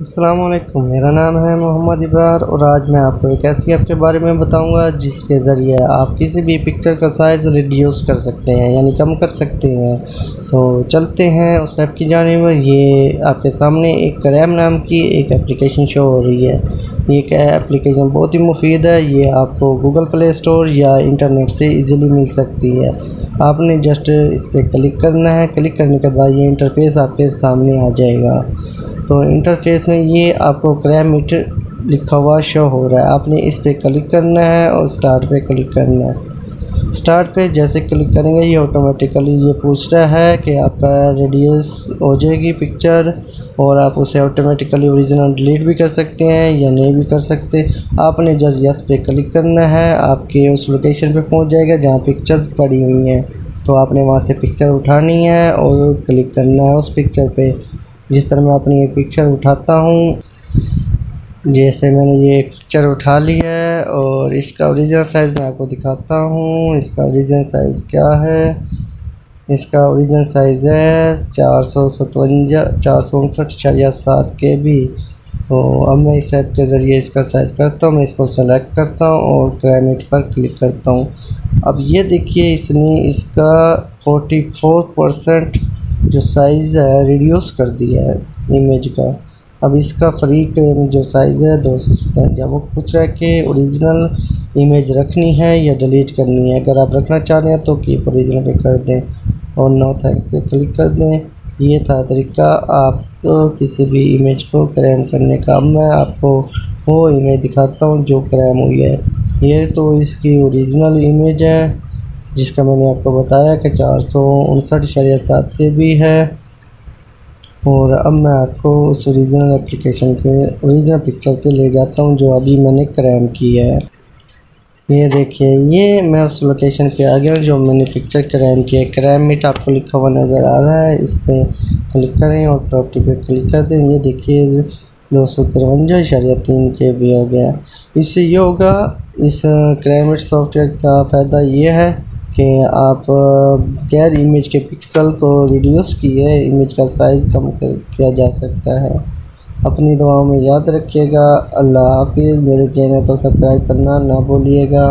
असलकुम मेरा नाम है मोहम्मद इब्रार और आज मैं आपको एक ऐसी ऐप के बारे में बताऊँगा जिसके ज़रिए आप किसी भी पिक्चर का साइज़ रिड्यूस कर सकते हैं, यानी कम कर सकते हैं। तो चलते हैं उस ऐप की जानब। ये आपके सामने एक रैम नाम की एक एप्लीकेशन शो हो रही है। ये एप्लीकेशन बहुत ही मुफीद है। ये आपको गूगल प्ले स्टोर या इंटरनेट से ईज़िली मिल सकती है। आपने जस्ट इस पर क्लिक करना है। क्लिक करने के बाद ये इंटरफेस आपके सामने आ जाएगा। तो इंटरफेस में ये आपको क्रैम मीटर लिखा हुआ शो हो रहा है। आपने इस पर क्लिक करना है और स्टार्ट पे क्लिक करना है। स्टार्ट पे जैसे क्लिक करेंगे, ये ऑटोमेटिकली ये पूछ रहा है कि आपका रेडियस हो जाएगी पिक्चर और आप उसे ऑटोमेटिकली ओरिजिनल डिलीट भी कर सकते हैं या नहीं भी कर सकते। आपने जस्ट यस पे क्लिक करना है, आपके उस लोकेशन पे पहुँच जाएगा जहाँ पिक्चर्स पड़ी हुई हैं। तो आपने वहाँ से पिक्चर उठानी है और क्लिक करना है उस पिक्चर पे। जिस तरह मैं अपनी एक पिक्चर उठाता हूँ, जैसे मैंने ये एक पिक्चर उठा ली है और इसका ओरिजिनल साइज़ मैं आपको दिखाता हूँ। इसका ओरिजिनल साइज़ क्या है? इसका ओरिजिनल साइज़ है चार सौ सतवंजा, चार सौ उनसठ सात के बी तो अब मैं इस ऐप के ज़रिए इसका साइज़ करता हूँ, मैं इसको सेलेक्ट करता हूँ और क्लाइमेट पर क्लिक करता हूँ। अब ये देखिए, इसने इसका फोर्टी फोर परसेंट जो साइज़ है रिड्यूस कर दिया है इमेज का। अब इसका फ्री जो साइज़ है, दो सौ सतवंजा वो पूछ रहा है कि ओरिजिनल इमेज रखनी है या डिलीट करनी है? अगर आप रखना चाह रहे हैं तो कीप ओरिजिनल पे कर दें। और नो थैंक्स पे क्लिक कर दें। ये था तरीका। आपको किसी भी इमेज को क्रैम करने का। अब मैं आपको वो इमेज दिखाता हूँ जो क्रैम हुई है। ये तो इसकी ओरिजिनल इमेज है। जिसका मैंने आपको बताया कि चार सौ उनसठ शरिया सात के भी है। और अब मैं आपको उस ओरिजिनल एप्लीकेशन के ओरिजिनल पिक्चर पे ले जाता हूँ जो अभी मैंने क्रैम की है। ये देखिए, ये मैं उस लोकेशन पे आ गया जो मैंने पिक्चर क्रैम किया है। क्रैम मिट आपको लिखा हुआ नज़र आ रहा है। इस पर क्लिक करें और प्रॉपर्टी पे क्लिक कर दें। ये देखिए, दो सौ तिरवंजा शरिया तीन के भी हो गया। इससे ये होगा, इस क्रैमिट सॉफ्टवेयर का फ़ायदा ये है कि आप गैर इमेज के पिक्सल को रिड्यूस किए इमेज का साइज़ कम कर, किया जा सकता है। अपनी दुआओं में याद रखिएगा। अल्लाह हाफिज़। मेरे चैनल को सब्सक्राइब करना ना भूलिएगा।